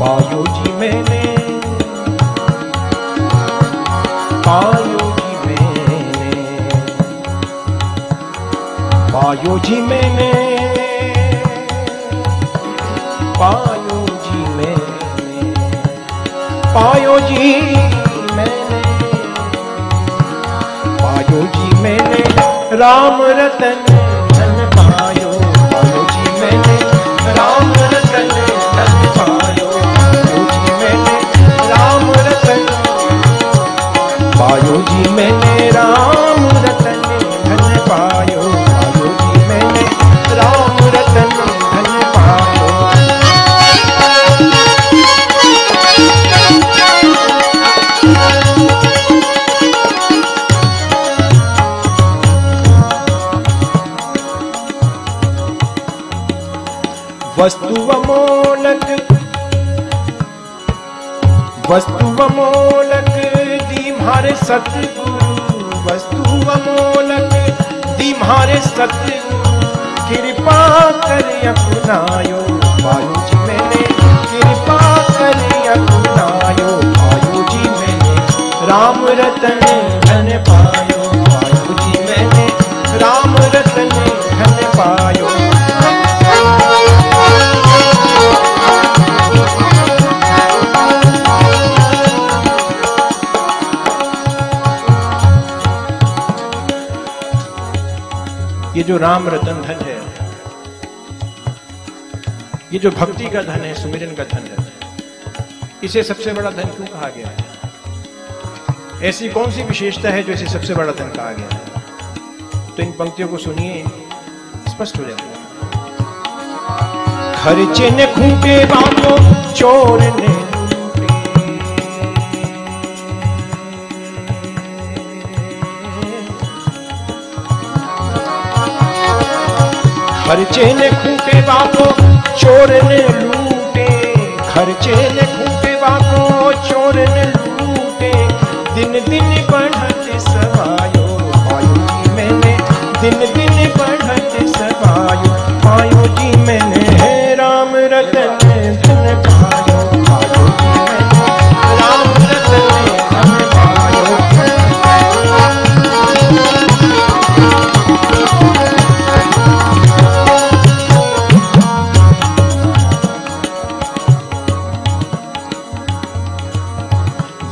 पायो जी मैंने। पायो जी मैंने। पायो जी मैंने। पायो जी मैंने। पायो जी मैंने। पायो जी मैंने। राम रतन धन पायो। पायो जी मैंने। वस्तु अमोलक वस्तु अमोलक दीम्हारे सतगुरु। वस्तु अमोलक दीम्हारे सतगुरु। कृपा कर अपनायो जी मैंने। कृपा कर अपनायो जी मैंने। राम रतन, धन जो राम रतन धन है, ये जो भक्ति का धन है, सुमिरन का धन है, इसे सबसे बड़ा धन क्यों कहा गया है? ऐसी कौन सी विशेषता है जो इसे सबसे बड़ा धन कहा गया है? तो इन पंक्तियों को सुनिए, स्पष्ट हो जाएगा। खर्चे ने खूंटे बांधो, चोर ने खर्चे ने खूटे बाबो चोर ने लूटे। खर्चे ने खूटे बाबो चोर ने लूटे। दिन दिन बढ़ते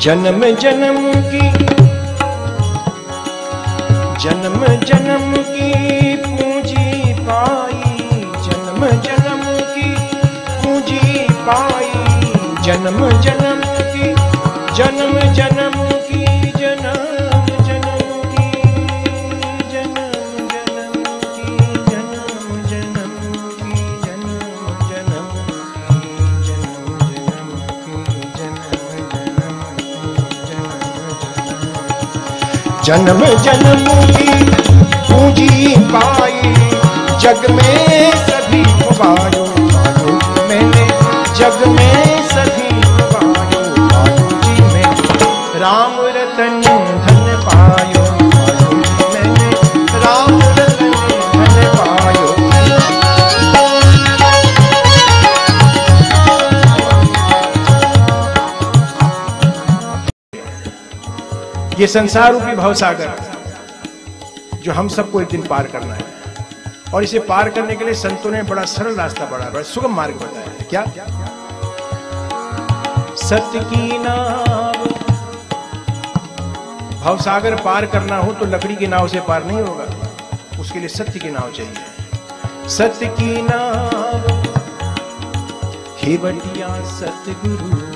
जन्म जन्म की, जन्म जन्म की पूंजी पाई, जन्म जन्म की पूंजी पाई, जन्म जन्म की, जन्म जन्म जन्म जन्म की पूजी पाई। जग में सभी पायो मैंने। जग में सभी पायो जी में राम रतन ये संसार रूपी भवसागर, जो हम सबको एक दिन पार करना है। और इसे पार करने के लिए संतों ने बड़ा सरल रास्ता बढ़ा बड़ा सुगम मार्ग बताया है। क्या? सत्य की नाव। भवसागर पार करना हो तो लकड़ी की नाव से पार नहीं होगा। उसके लिए सत्य की नाव चाहिए। सत्य की नाव। हे बटिया सतगुरु।